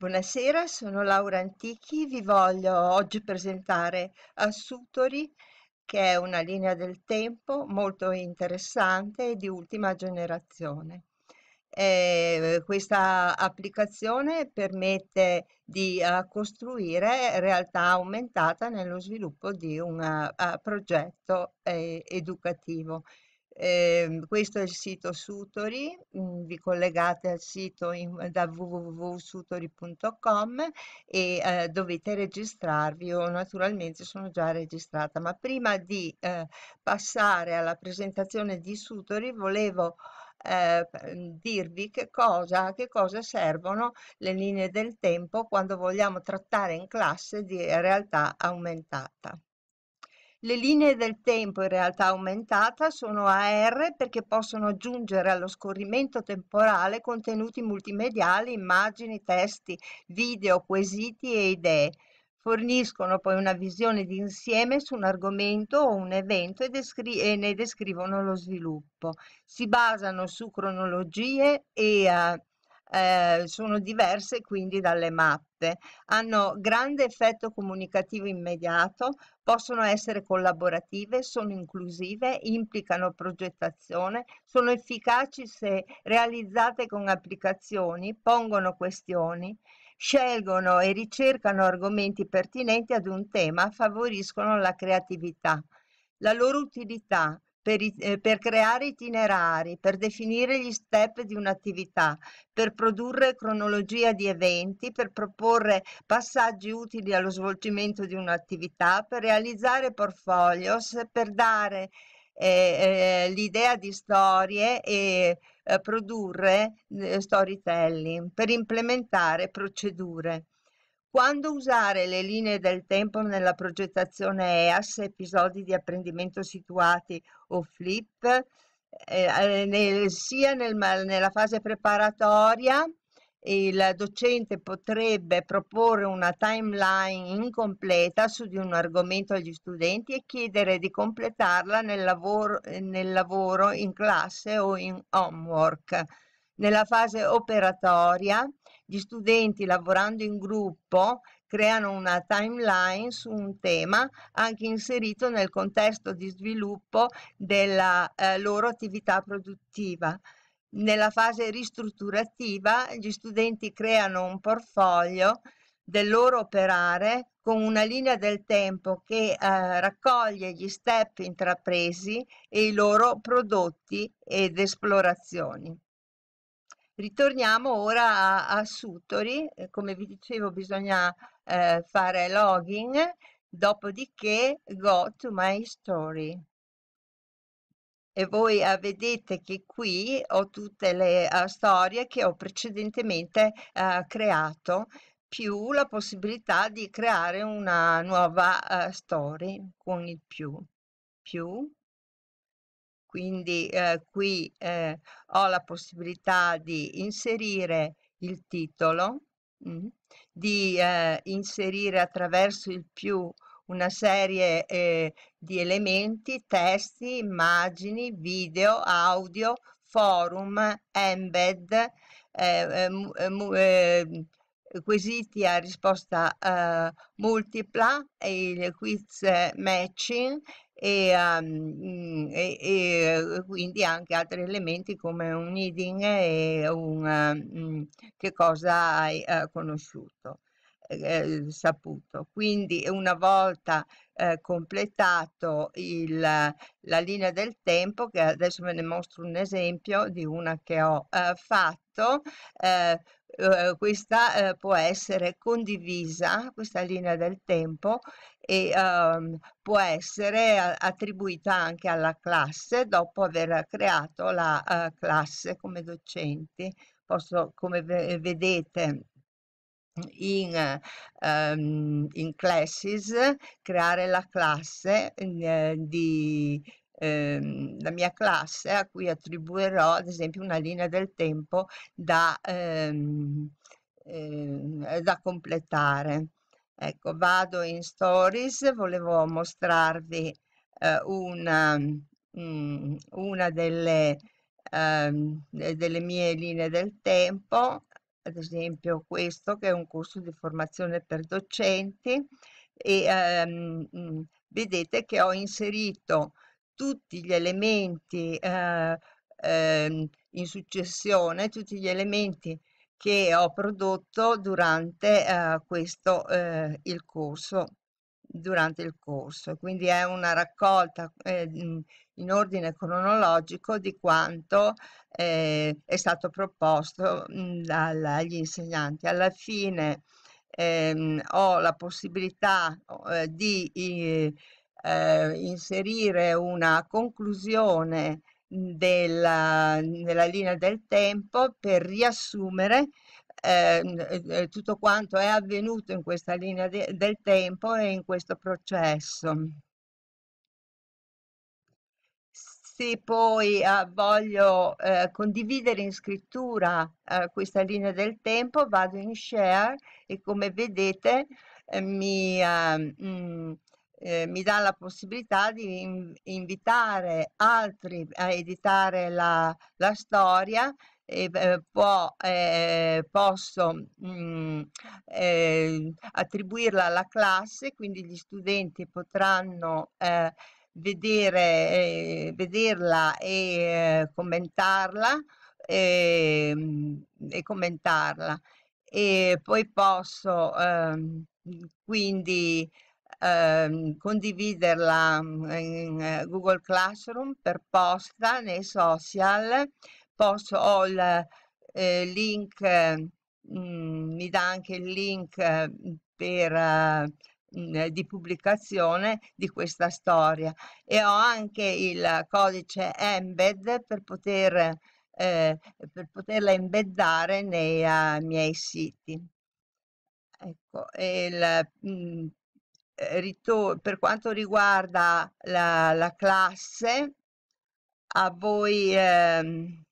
Buonasera, sono Laura Antichi, vi voglio oggi presentare Assutori, che è una linea del tempo molto interessante e di ultima generazione. Eh, questa applicazione permette di uh, costruire realtà aumentata nello sviluppo di un uh, progetto eh, educativo. Eh, questo è il sito Sutori, mm, vi collegate al sito in, da www.sutori.com e eh, dovete registrarvi. Io naturalmente sono già registrata, ma prima di eh, passare alla presentazione di Sutori volevo eh, dirvi che cosa, che cosa servono le linee del tempo quando vogliamo trattare in classe di realtà aumentata. Le linee del tempo in realtà aumentata sono AR perché possono aggiungere allo scorrimento temporale contenuti multimediali, immagini, testi, video, quesiti e idee. Forniscono poi una visione d'insieme su un argomento o un evento e, e, ne descrivono lo sviluppo. Si basano su cronologie e uh, eh, sono diverse quindi dalle mappe, hanno grande effetto comunicativo immediato, possono essere collaborative, sono inclusive, implicano progettazione, sono efficaci se realizzate con applicazioni, pongono questioni, scelgono e ricercano argomenti pertinenti ad un tema, favoriscono la creatività. La loro utilità per, eh, per, creare itinerari, per definire gli step di un'attività, per produrre cronologia di eventi, per proporre passaggi utili allo svolgimento di un'attività, per realizzare portfolios, per dare eh, eh, l'idea di storie e eh, produrre eh, storytelling, per implementare procedure. Quando usare le linee del tempo nella progettazione EAS, episodi di apprendimento situati o flip, eh, eh nel, sia nel, nella fase preparatoria il docente potrebbe proporre una timeline incompleta su di un argomento agli studenti e chiedere di completarla nel lavoro, nel lavoro in classe o in homework. Nella fase operatoria, gli studenti lavorando in gruppo creano una timeline su un tema anche inserito nel contesto di sviluppo della eh, loro attività produttiva. Nella fase ristrutturativa gli studenti creano un portfolio del loro operare con una linea del tempo che eh, raccoglie gli step intrapresi e i loro prodotti ed esplorazioni. Ritorniamo ora a, a Sutori, eh, come vi dicevo bisogna eh, fare login, dopodiché go to my story. E voi eh, vedete che qui ho tutte le uh, storie che ho precedentemente uh, creato, più la possibilità di creare una nuova uh, story con il più. Più quindi eh, qui eh, ho la possibilità di inserire il titolo, mh, mm, di eh, inserire attraverso il più una serie eh, di elementi, testi, immagini, video, audio, forum, embed, eh, eh, quesiti a risposta multipla e il quiz matching e, um, e, e, quindi anche altri elementi come un needing e un um, che cosa hai uh, conosciuto. Eh, saputo. Quindi una volta eh, completato il, la linea del tempo, che adesso ve ne mostro un esempio di una che ho eh, fatto, eh, eh, questa eh, può essere condivisa, questa linea del tempo, e ehm, può essere attribuita anche alla classe dopo aver creato la classe come docenti. Posso, come vedete, in, um, in classes, creare la classe eh, di ehm, la mia classe a cui attribuirò ad esempio una linea del tempo da, ehm, eh, da completare. Ecco, vado in stories, volevo mostrarvi eh, una, mh, una delle, ehm, delle mie linee del tempo ad esempio questo che è un corso di formazione per docenti e ehm, mh, vedete che ho inserito tutti gli elementi eh, ehm, in successione, tutti gli elementi che ho prodotto durante eh, questo eh, il corso durante il corso. Quindi è una raccolta eh, in ordine cronologico di quanto eh, è stato proposto mh, dagli insegnanti. Alla fine ehm, ho la possibilità eh, di eh, inserire una conclusione della, nella linea del tempo per riassumere eh, tutto quanto è avvenuto in questa linea de del tempo e in questo processo. Se poi eh, voglio eh, condividere in scrittura eh, questa linea del tempo, vado in share e come vedete eh, mi, mh, mm, eh, mi dà la possibilità di in invitare altri a editare la, la storia e eh, può, eh, posso mh, mm, eh, attribuirla alla classe, quindi gli studenti potranno eh, vedere, eh, vederla e commentarla e, ehm, e commentarla. E poi posso ehm, quindi ehm, condividerla mm, in eh, Google Classroom per posta nei social, posso, ho il eh, link, mh, mm, mi dà anche il link eh, per, mm, di pubblicazione di questa storia e ho anche il codice embed per poter eh, per poterla embeddare nei uh, miei siti. Ecco, il, mh, eh, per quanto riguarda la, la classe, a voi ehm,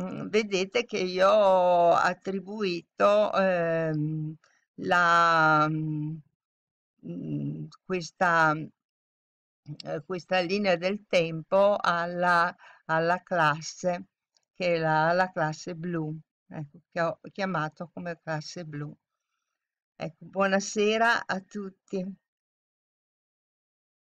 mm, vedete che io ho attribuito ehm, la, mh, mm, questa, eh, questa linea del tempo alla, alla classe, che è la, la classe blu, ecco, che ho chiamato come classe blu. Ecco, buonasera a tutti.